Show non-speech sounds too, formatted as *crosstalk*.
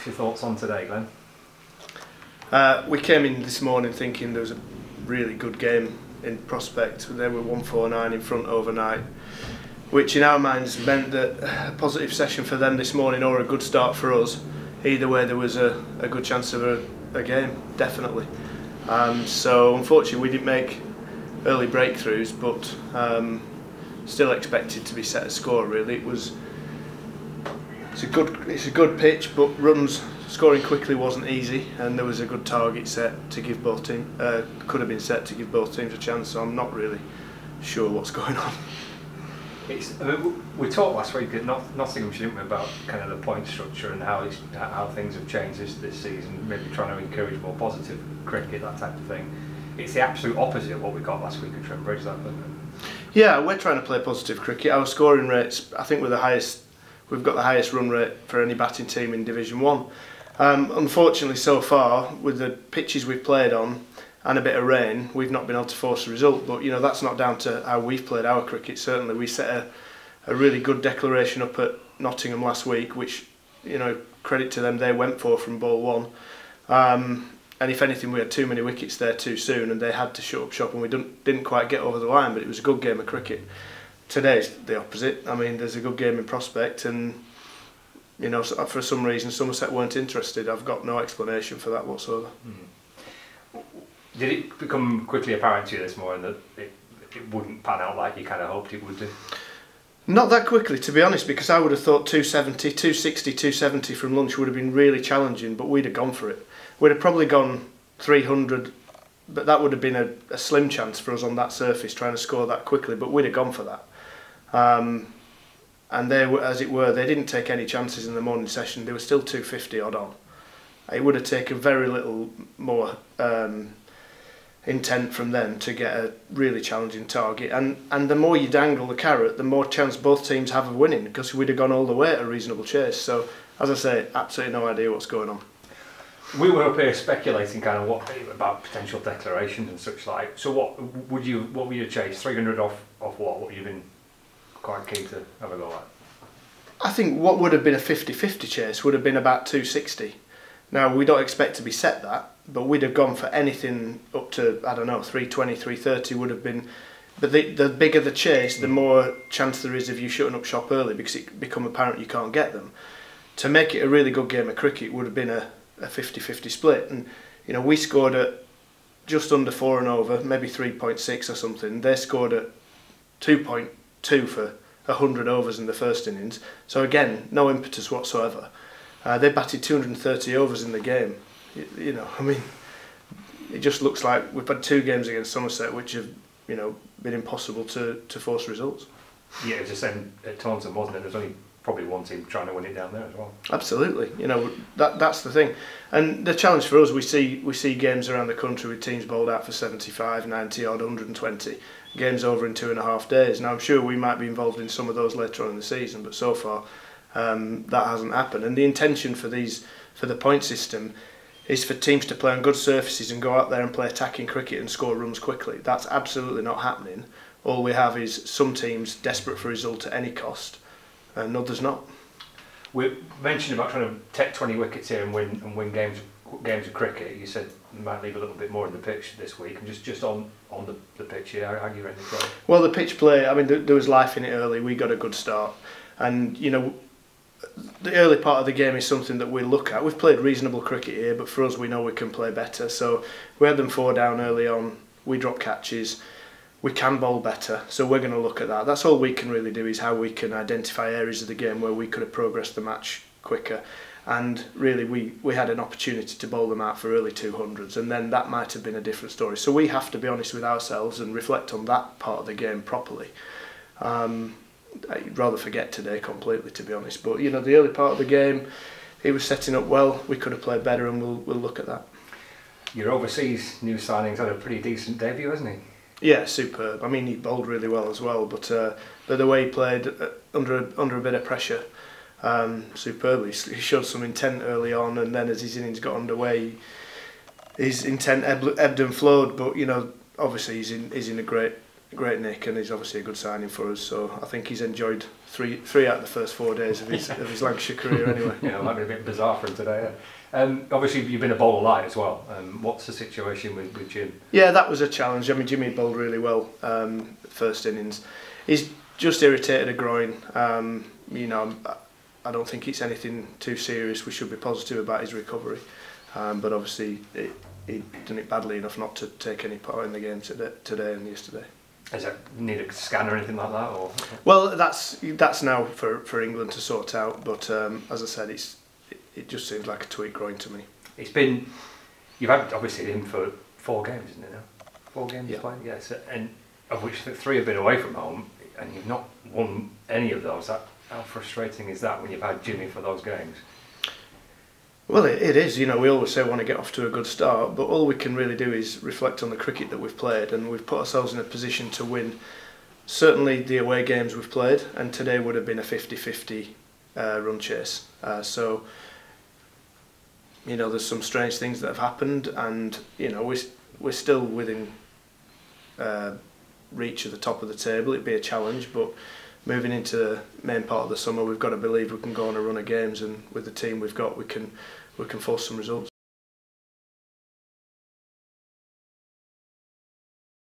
What's your thoughts on today, Glen? Uh, we came in this morning thinking there was a really good game in prospect. They were 149 in front overnight, which in our minds meant that a positive session for them this morning or a good start for us. Either way, there was a, a good chance of a, a game, definitely. Um, so unfortunately, we didn't make early breakthroughs, but um, still expected to be set a score. Really, it was. It's a good. It's a good pitch, but runs scoring quickly wasn't easy, and there was a good target set to give both teams. Uh, could have been set to give both teams a chance. So I'm not really sure what's *laughs* going on. It's, I mean, we talked last week at Not- Nottinghamshire didn't we, about kind of the point structure and how it's, how things have changed this, this season, maybe trying to encourage more positive cricket, that type of thing. It's the absolute opposite of what we got last week at Trent Bridge, that, isn't it? Yeah, we're trying to play positive cricket. Our scoring rates, I think, we're the highest. we've got the highest run rate for any batting team in Division 1. Um, unfortunately so far, with the pitches we've played on and a bit of rain, we've not been able to force a result. But you know that's not down to how we've played our cricket. Certainly we set a, a really good declaration up at Nottingham last week, which you know credit to them they went for from ball one. Um, and if anything, we had too many wickets there too soon, and they had to shut up shop, and we didn't, didn't quite get over the line. But it was a good game of cricket. Today's the opposite. I mean, there's a good game in prospect, and you know, for some reason, Somerset weren't interested. I've got no explanation for that whatsoever. Mm-hmm. Did it become quickly apparent to you this morning that it, it wouldn't pan out like you kind of hoped it would do? Not that quickly, to be honest, because I would have thought 270, 260, 270 from lunch would have been really challenging, but we'd have gone for it. We'd have probably gone 300, but that would have been a, a slim chance for us on that surface trying to score that quickly, but we'd have gone for that. Um, and they were, as it were, they didn't take any chances in the morning session. They were still 250 odd on. It would have taken very little more um, intent from them to get a really challenging target. And and the more you dangle the carrot, the more chance both teams have of winning because we'd have gone all the way at a reasonable chase. So as I say, absolutely no idea what's going on. We were up here speculating kind of what about potential declarations and such like. So what would you what would you chase? Three hundred off off what? What you've been quite keen to have a go at? I think what would have been a 50-50 chase would have been about 260. Now we don't expect to be set that, but we'd have gone for anything up to I don't know 320, 330 would have been. But the, the bigger the chase, the more chance there is of you shutting up shop early because it become apparent you can't get them. To make it a really good game of cricket would have been a, a 50-50 split, and you know we scored at just under four and over, maybe 3.6 or something. They scored at 2.2 for 100 overs in the first innings. So again, no impetus whatsoever. Uh, they batted 230 overs in the game. You, you know, *laughs* I mean, it just looks like we've had two games against Somerset which have, you know, been impossible to, to force results. Yeah, it was the same at Taunton, wasn't it? There's only probably one team trying to win it down there as well. Absolutely, you know that that's the thing, and the challenge for us we see we see games around the country with teams bowled out for 75, 90 odd, 120 games over in two and a half days. Now, I'm sure we might be involved in some of those later on in the season, but so far um, that hasn't happened. And the intention for these for the point system is for teams to play on good surfaces and go out there and play attacking cricket and score runs quickly. That's absolutely not happening. All we have is some teams desperate for result at any cost, and others not. We mentioned about trying to take 20 wickets here and win and win games games of cricket, you said you might leave a little bit more in the pitch this week, and just, just on, on the, the pitch here, how do you rate the? Well, the pitch play, I mean, there, there was life in it early. We got a good start, and you know, the early part of the game is something that we look at. We've played reasonable cricket here, but for us, we know we can play better. So we had them four down early on. We drop catches. We can bowl better, so we're going to look at that. That's all we can really do is how we can identify areas of the game where we could have progressed the match quicker and really we, we had an opportunity to bowl them out for early 200s and then that might have been a different story. So we have to be honest with ourselves and reflect on that part of the game properly. Um, I'd rather forget today completely to be honest but you know the early part of the game he was setting up well we could have played better and we'll, we'll look at that. Your overseas new signings had a pretty decent debut hasn't he? Yeah, superb. I mean, he bowled really well as well, but uh, but the way he played uh, under under a bit of pressure, um, superbly. He showed some intent early on, and then as his innings got underway, his intent ebbed and flowed. But you know, obviously he's in he's in a great great nick, and he's obviously a good signing for us. So I think he's enjoyed three three out of the first four days of his of his Lancashire career anyway. *laughs* yeah, it might be a bit bizarre for him today. Yeah. Um, obviously, you've been a bowler light as well. Um, what's the situation with, with Jim? Yeah, that was a challenge. I mean, Jimmy bowled really well um, first innings. He's just irritated a groin. Um, you know, I don't think it's anything too serious. We should be positive about his recovery. Um, but obviously, it, he'd done it badly enough not to take any part in the game today, today and yesterday. Does it need a scan or anything like that? Or? Well, that's that's now for, for England to sort out. But um, as I said, it's it, it just seems like a tweak growing to me. It's been you've had obviously him for four games, isn't it now? Four games yeah. playing, yes, and of which the three have been away from home, and you've not won any of those. That how frustrating is that when you've had Jimmy for those games? Well, it, it is. You know, we always say we want to get off to a good start, but all we can really do is reflect on the cricket that we've played, and we've put ourselves in a position to win. Certainly, the away games we've played, and today would have been a 50-50 uh, run chase. Uh, so, you know, there's some strange things that have happened, and you know, we're we're still within uh, reach of the top of the table. It'd be a challenge, but moving into the main part of the summer, we've got to believe we can go on a run of games, and with the team we've got, we can we can force some results.